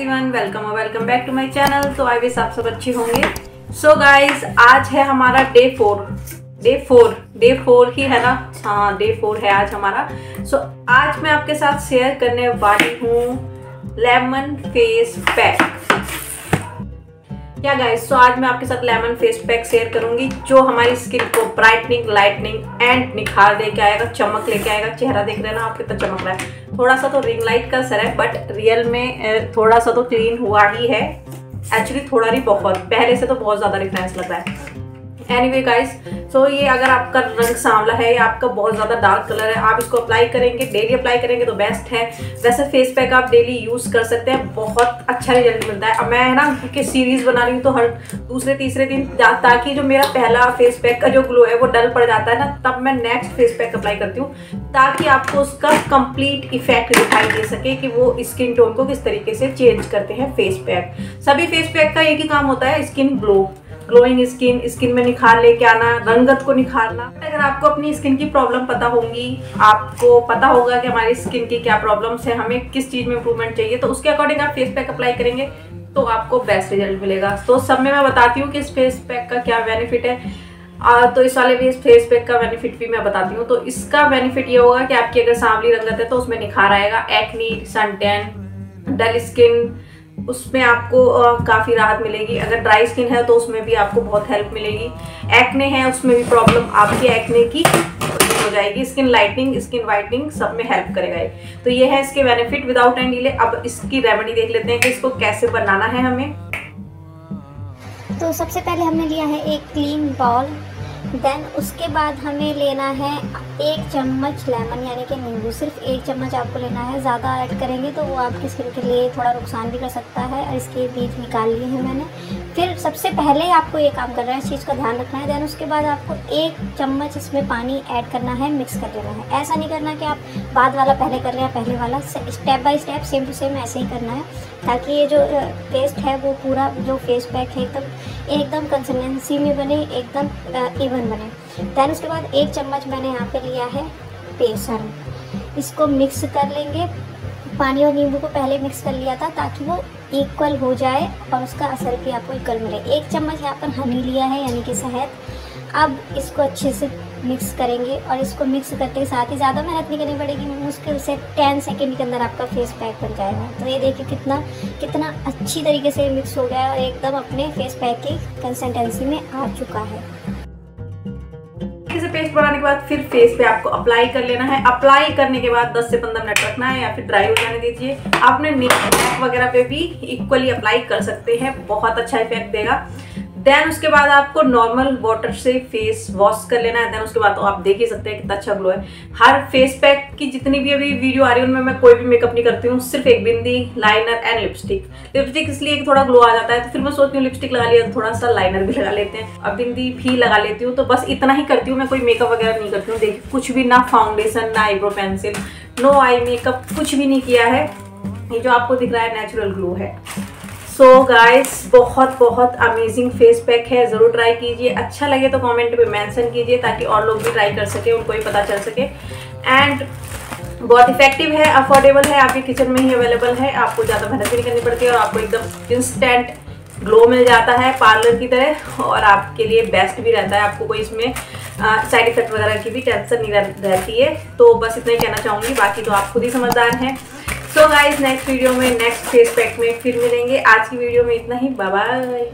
Everyone welcome और welcome back to my channel तो I wish आप सब अच्छे होंगे। सो so गाइस आज है हमारा day four day four day four ही है ना? हाँ डे फोर है आज हमारा। सो so, आज मैं आपके साथ शेयर करने वाली हूँ लेमन फेस पैक क्या गाइस सो आज मैं आपके साथ लेमन फेस पैक शेयर करूँगी, जो हमारी स्किन को ब्राइटनिंग लाइटनिंग एंड निखार दे के आएगा, चमक लेके आएगा, चेहरा देख रहे ना आप कितना चमक रहा है। थोड़ा सा तो रिंग लाइट का सर है बट रियल में थोड़ा सा तो क्लीन हुआ ही है। एक्चुअली थोड़ा नहीं, बहुत। पहले से तो बहुत ज़्यादा डिफरेंस लग रहा है। एनीवे गाइस सो ये अगर आपका रंग सांवला है या आपका बहुत ज़्यादा डार्क कलर है, आप इसको अप्लाई करेंगे डेली अप्लाई करेंगे तो बेस्ट है। वैसे फेस पैक आप डेली यूज़ कर सकते हैं, बहुत अच्छा रिज़ल्ट मिलता है। अब मैं है ना, कि सीरीज़ बना रही हूँ तो हर दूसरे, तीसरे दिन ताकि जो मेरा पहला फेस पैक का जो ग्लो है, वो डल पड़ जाता है ना, तब मैं नेक्स्ट फेस पैक अप्लाई करती हूँ, ताकि आपको उसका कंप्लीट इफ़ेक्ट दिखाई दे सके कि वो स्किन टोन को किस तरीके से चेंज करते हैं फेस पैक सभी फेस पैक का एक ही काम होता है skin glow glowing skin skin में निखार लेके आना रंगत को निखारना। अगर आपको अपनी स्किन की प्रॉब्लम पता होंगी आपको पता होगा कि हमारी स्किन की क्या प्रॉब्लम्स है हमें किस चीज़ में इंप्रूवमेंट चाहिए तो उसके अकॉर्डिंग आप फेस पैक अप्लाई करेंगे तो आपको बेस्ट रिज़ल्ट मिलेगा। तो सब में मैं बताती हूँ कि इस फेस पैक का क्या बेनिफिट है। आ, तो इस वाले भी इस फेस पैक का बेनिफिट भी मैं बताती हूँ। तो इसका बेनिफिट ये होगा कि आपकी अगर सांवली रंगत है तो उसमें निखार आएगा। Acne sun tan dull skin उसमें आपको काफ़ी राहत मिलेगी। अगर ड्राई स्किन है तो उसमें भी आपको बहुत हेल्प मिलेगी। एक्ने है, उसमें भी प्रॉब्लम आपकी एक्ने की हो जाएगी। स्किन लाइटनिंग स्किन वाइटनिंग सब में हेल्प करेगा तो ये है इसके बेनिफिट विदाउट एंड डिले अब इसकी रेमेडी देख लेते हैं कि इसको कैसे बनाना है हमें। तो सबसे पहले हमने लिया है एक क्लीन बॉल देन उसके बाद हमें लेना है एक चम्मच लेमन यानी कि नींबू। सिर्फ़ एक चम्मच आपको लेना है। ज़्यादा ऐड करेंगे तो वो आपकी स्किन के लिए थोड़ा नुकसान भी कर सकता है और इसके बीज निकाल लिए हैं मैंने। फिर सबसे पहले आपको ये काम करना है, इस चीज़ का ध्यान रखना है। देन उसके बाद आपको एक चम्मच इसमें पानी ऐड करना है मिक्स कर देना है। ऐसा नहीं करना कि आप बाद वाला पहले कर रहे हैं पहले वाला। Step by step same to same ऐसे ही करना है। ताकि ये जो पेस्ट है वो पूरा जो फेस पैक है, एकदम एकदम कंसिस्टेंसी में बने, एकदम इवन बने। दैन उसके बाद एक चम्मच मैंने यहाँ पे लिया है बेसन। इसको मिक्स कर लेंगे। पानी और नींबू को पहले मिक्स कर लिया था ताकि वो इक्वल हो जाए और उसका असर भी आपको इक्वल मिले। एक चम्मच यहाँ पर हनी लिया है, यानी कि शहद। अब इसको अच्छे से मिक्स करेंगे और इसको मिक्स करते साथ ही ज़्यादा मेहनत नहीं करनी पड़ेगी, मुश्किल से टेन सेकेंड के अंदर आपका फेस पैक बन जाएगा। तो ये देखिए कितना कितना अच्छी तरीके से मिक्स हो गया है और एकदम अपने फेस पैक की कंसिस्टेंसी में आ चुका है। पेस्ट बनाने के बाद फिर फेस पे आपको अप्लाई कर लेना है। अप्लाई करने के बाद 10 से 15 मिनट रखना है या फिर ड्राई हो जाने दीजिए। आपने नेक वगैरह पे भी इक्वली अप्लाई कर सकते हैं। बहुत अच्छा इफ़ेक्ट देगा। देन उसके बाद आपको नॉर्मल वाटर से फेस वॉश कर लेना है। देन उसके बाद तो आप देख ही सकते हैं कितना अच्छा ग्लो है। हर फेस पैक की जितनी भी अभी वीडियो आ रही है, उनमें मैं कोई भी मेकअप नहीं करती हूँ, सिर्फ़ एक bindi liner and lipstick lipstick इसलिए थोड़ा ग्लो आ जाता है तो फिर मैं सोचती हूँ लिपस्टिक लगा लिया तो थोड़ा सा लाइनर भी लगा लेते हैं। अब बिंदी भी लगा लेती हूँ तो बस इतना ही करती हूँ, मैं कोई मेकअप वगैरह नहीं करती हूँ। देखिए, कुछ भी ना फाउंडेशन ना eyebrow pencil no eye makeup कुछ भी नहीं किया है। ये जो आपको दिख रहा है नेचुरल ग्लो है। सो so गाइस बहुत बहुत अमेजिंग फेस पैक है। ज़रूर ट्राई कीजिए। अच्छा लगे तो कमेंट में मेंशन कीजिए ताकि और लोग भी ट्राई कर सके, उनको भी पता चल सके। एंड बहुत इफ़ेक्टिव है अफोर्डेबल है, आपके किचन में ही अवेलेबल है। आपको ज़्यादा मेहनत नहीं करनी पड़ती है और आपको एकदम इंस्टेंट ग्लो मिल जाता है पार्लर की तरह। और आपके लिए बेस्ट भी रहता है। आपको कोई इसमें साइड इफ़ेक्ट वगैरह की भी टेंशन नहीं रहती है। तो बस इतना ही कहना चाहूँगी। बाकी तो आप खुद ही समझदार हैं। सो गाइज़ नेक्स्ट वीडियो में नेक्स्ट फेस पैक में फिर मिलेंगे। आज की वीडियो में इतना ही। बाय